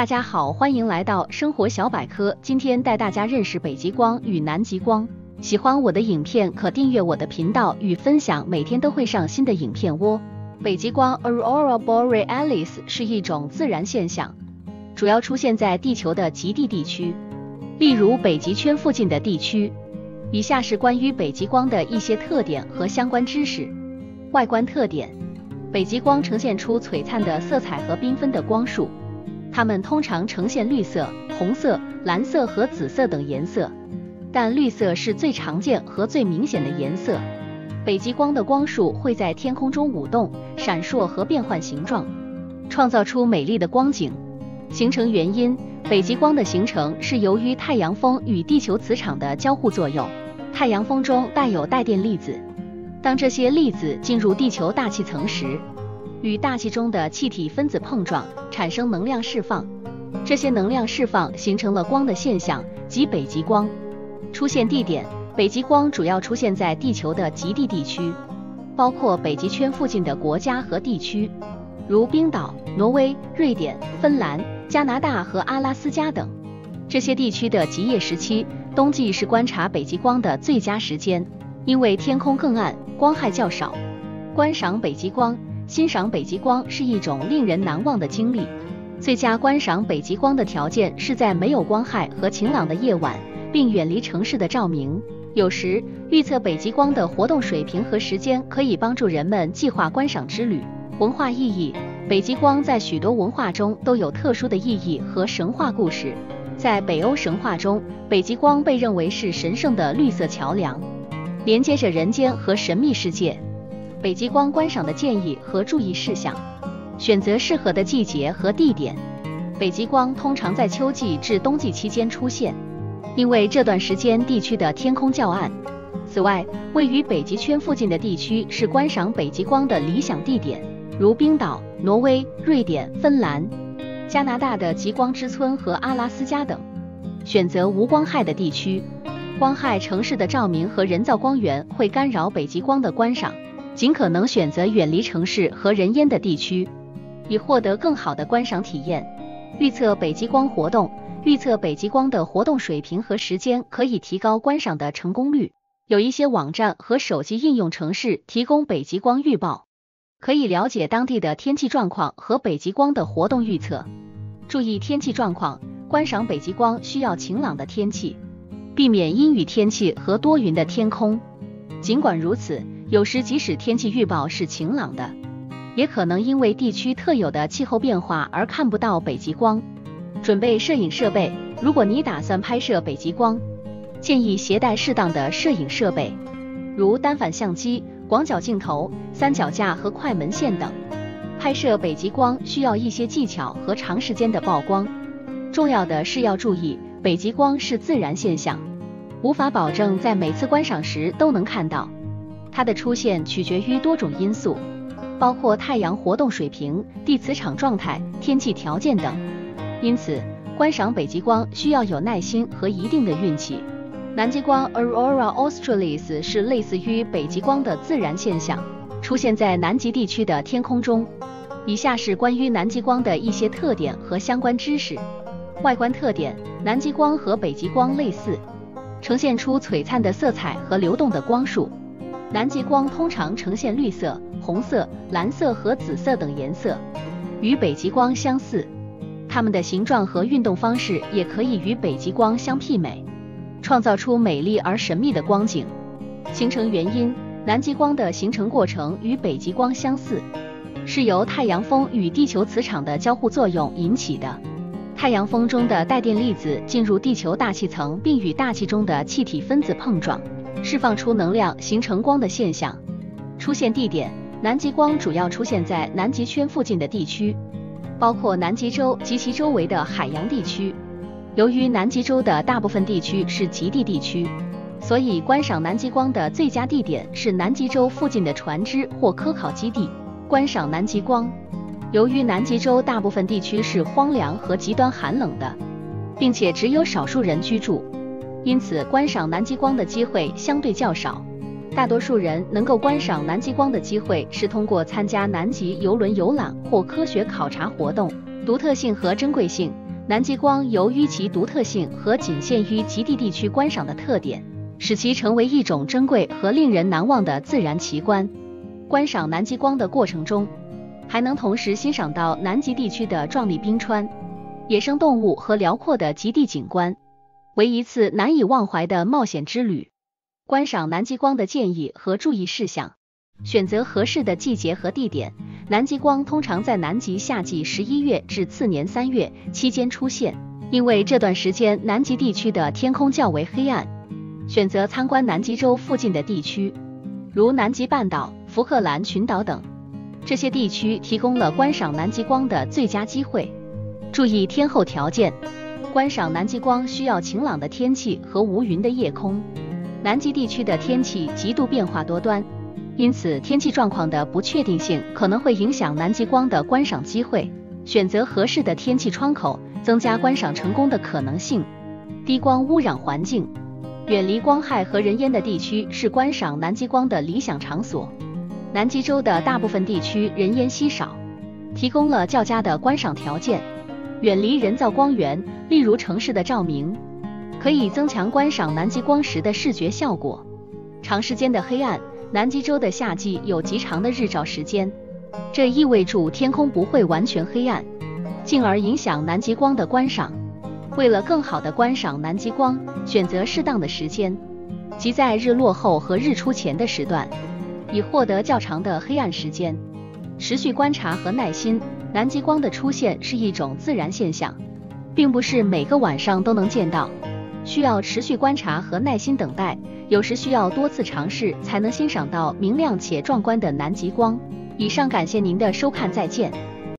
大家好，欢迎来到生活小百科。今天带大家认识北极光与南极光。喜欢我的影片可订阅我的频道与分享，每天都会上新的影片哦。北极光 （Aurora Borealis） 是一种自然现象，主要出现在地球的极地地区，例如北极圈附近的地区。以下是关于北极光的一些特点和相关知识。外观特点：北极光呈现出璀璨的色彩和缤纷的光束。它们通常呈现绿色、红色、蓝色和紫色等颜色，但绿色是最常见和最明显的颜色。北极光的光束会在天空中舞动、闪烁和变换形状，创造出美丽的光景。形成原因：北极光的形成是由于太阳风与地球磁场的交互作用。太阳风中带有带电粒子，当这些粒子进入地球大气层时，与大气中的气体分子碰撞，产生能量释放。这些能量释放形成了光的现象，即北极光。出现地点：北极光主要出现在地球的极地地区，包括北极圈附近的国家和地区，如冰岛、挪威、瑞典、芬兰、加拿大和阿拉斯加等。这些地区的极夜时期，冬季是观察北极光的最佳时间，因为天空更暗，光害较少。观赏北极光。欣赏北极光是一种令人难忘的经历。最佳观赏北极光的条件是在没有光害和晴朗的夜晚，并远离城市的照明。有时，预测北极光的活动水平和时间可以帮助人们计划观赏之旅。文化意义：北极光在许多文化中都有特殊的意义和神话故事。在北欧神话中，北极光被认为是神圣的绿色桥梁，连接着人间和神秘世界。北极光观赏的建议和注意事项：选择适合的季节和地点。北极光通常在秋季至冬季期间出现，因为这段时间地区的天空较暗。此外，位于北极圈附近的地区是观赏北极光的理想地点，如冰岛、挪威、瑞典、芬兰、加拿大的极光之村和阿拉斯加等。选择无光害的地区。光害城市的照明和人造光源会干扰北极光的观赏。尽可能选择远离城市和人烟的地区，以获得更好的观赏体验。预测北极光活动，预测北极光的活动水平和时间可以提高观赏的成功率。有一些网站和手机应用程式提供北极光预报，可以了解当地的天气状况和北极光的活动预测。注意天气状况，观赏北极光需要晴朗的天气，避免阴雨天气和多云的天空。尽管如此。有时，即使天气预报是晴朗的，也可能因为地区特有的气候变化而看不到北极光。准备摄影设备，如果你打算拍摄北极光，建议携带适当的摄影设备，如单反相机、广角镜头、三脚架和快门线等。拍摄北极光需要一些技巧和长时间的曝光。重要的是要注意，北极光是自然现象，无法保证在每次观赏时都能看到。它的出现取决于多种因素，包括太阳活动水平、地磁场状态、天气条件等。因此，观赏北极光需要有耐心和一定的运气。南极光 （Aurora Australis） 是类似于北极光的自然现象，出现在南极地区的天空中。以下是关于南极光的一些特点和相关知识。外观特点：南极光和北极光类似，呈现出璀璨的色彩和流动的光束。南极光通常呈现绿色、红色、蓝色和紫色等颜色，与北极光相似。它们的形状和运动方式也可以与北极光相媲美，创造出美丽而神秘的光景。形成原因：南极光的形成过程与北极光相似，是由太阳风与地球磁场的交互作用引起的。太阳风中的带电粒子进入地球大气层，并与大气中的气体分子碰撞。释放出能量，形成光的现象。出现地点：南极光主要出现在南极圈附近的地区，包括南极洲及其周围的海洋地区。由于南极洲的大部分地区是极地地区，所以观赏南极光的最佳地点是南极洲附近的船只或科考基地。观赏南极光，由于南极洲大部分地区是荒凉和极端寒冷的，并且只有少数人居住。因此，观赏南极光的机会相对较少。大多数人能够观赏南极光的机会是通过参加南极游轮游览或科学考察活动。独特性和珍贵性：南极光由于其独特性和仅限于极地地区观赏的特点，使其成为一种珍贵和令人难忘的自然奇观。观赏南极光的过程中，还能同时欣赏到南极地区的壮丽冰川、野生动物和辽阔的极地景观，为一次难以忘怀的冒险之旅。观赏南极光的建议和注意事项：选择合适的季节和地点。南极光通常在南极夏季十一月至次年三月期间出现，因为这段时间南极地区的天空较为黑暗。选择参观南极洲附近的地区，如南极半岛、福克兰群岛等，这些地区提供了观赏南极光的最佳机会。注意天候条件，观赏南极光需要晴朗的天气和无云的夜空。南极地区的天气极度变化多端。因此，天气状况的不确定性可能会影响南极光的观赏机会。选择合适的天气窗口，增加观赏成功的可能性。低光污染环境，远离光害和人烟的地区是观赏南极光的理想场所。南极洲的大部分地区人烟稀少，提供了较佳的观赏条件。远离人造光源，例如城市的照明，可以增强观赏南极光时的视觉效果。长时间的黑暗。南极洲的夏季有极长的日照时间，这意味着天空不会完全黑暗，进而影响南极光的观赏。为了更好的观赏南极光，选择适当的时间，即在日落后和日出前的时段，以获得较长的黑暗时间。持续观察和耐心，南极光的出现是一种自然现象，并不是每个晚上都能见到，需要持续观察和耐心等待。有时需要多次尝试才能欣赏到明亮且壮观的南极光。以上感谢您的收看，再见。